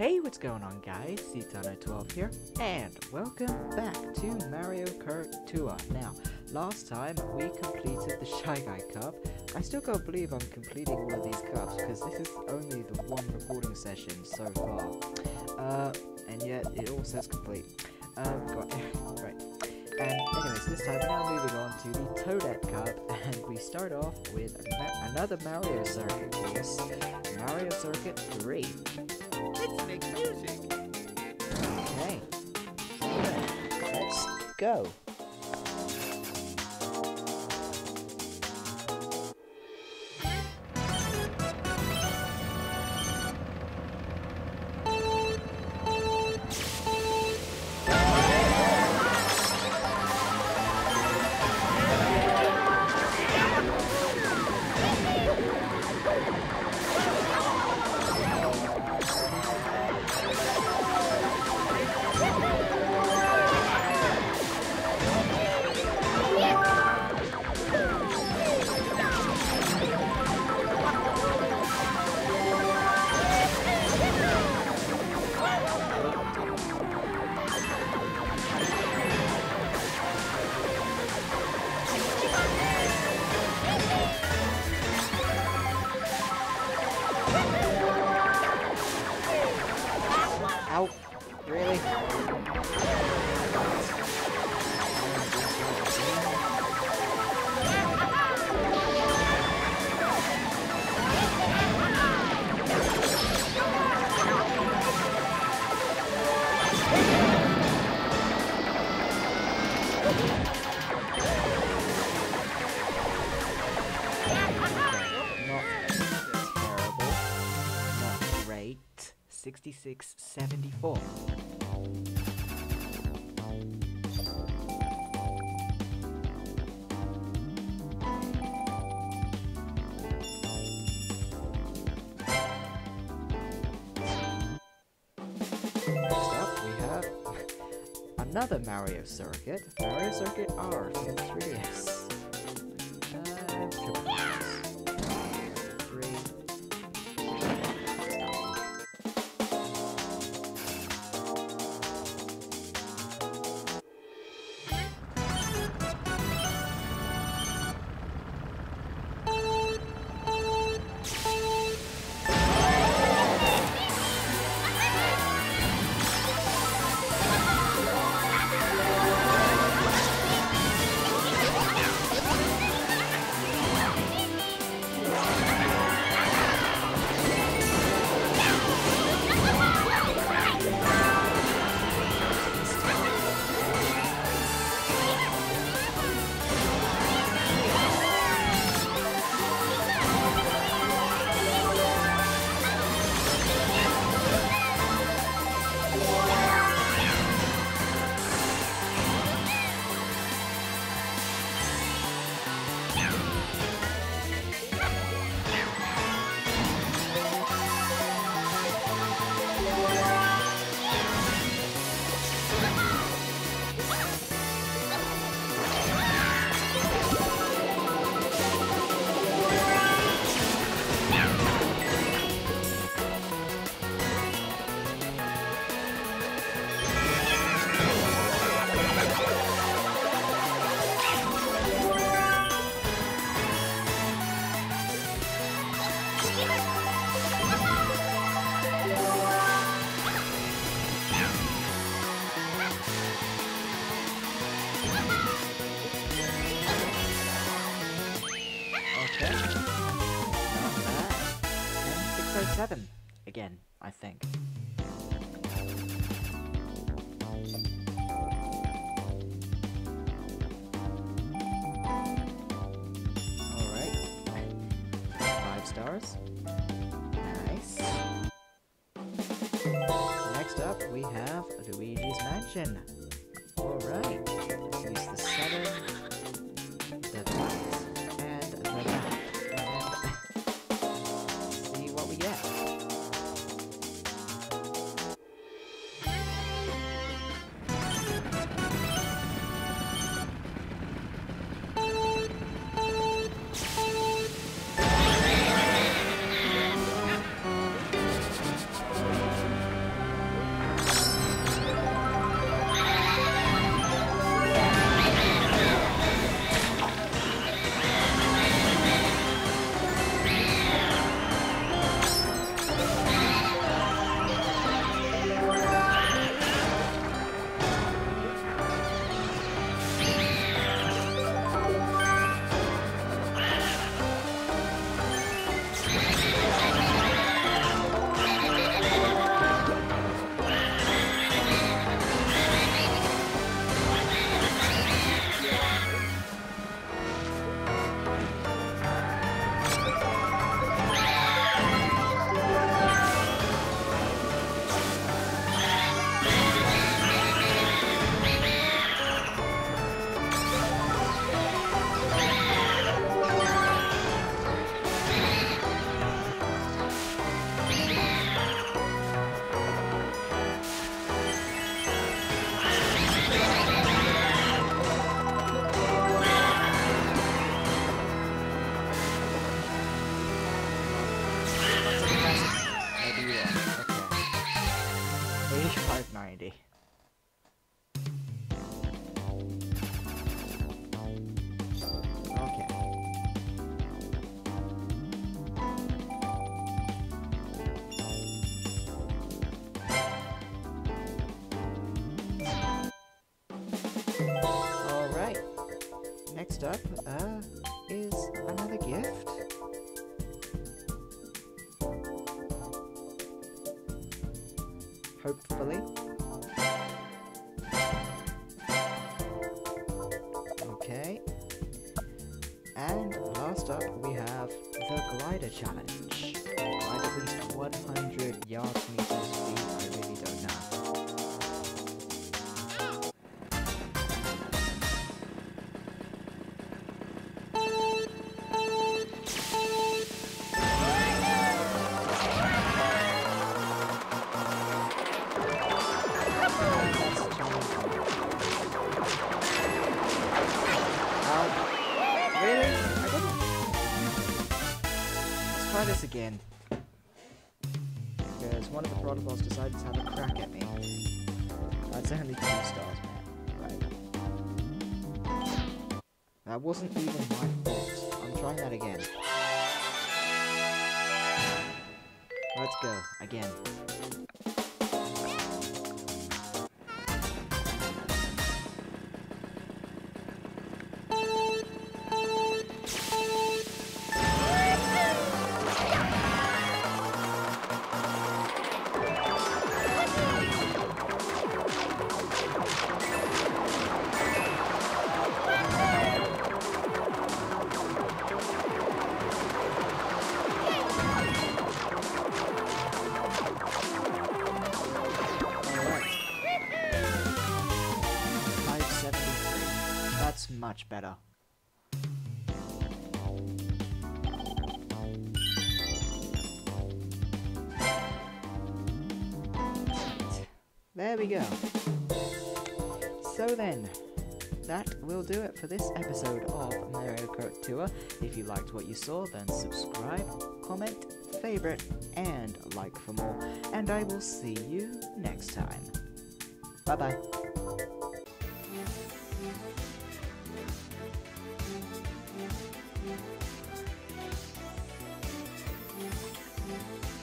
Hey, what's going on guys? SeeTarno12 here, and welcome back to Mario Kart Tour. Now, last time we completed the Shy Guy Cup. I still can't believe I'm completing all of these cups, because this is only the one recording session so far. Uh, and yet it all says complete. Um, got, right. And anyways, this time we're now moving on to the Toadette Cup, and we start off with another Mario Circuit course, Mario Circuit 3. Let's make music. Okay. Let's go. Ow. Really? 6674. Next up, we have another Mario Circuit. Mario Circuit R from 3DS. 607 again, I think. Alright. Five stars. Nice. Next up, we have Luigi's Mansion. Alright. Next up uh, is another gift. Hopefully. Okay. And last up, we have the glider challenge. Glide at least 100 yards, meters, again. Because one of the protocols decided to have a crack at me. That's only two stars, man. Right. That wasn't even my fault. I'm trying that again. Let's go. Again. Better. There we go. So then, that will do it for this episode of Mario Kart Tour. If you liked what you saw, then subscribe, comment, favorite, and like for more. And I will see you next time. Bye bye. Thank you.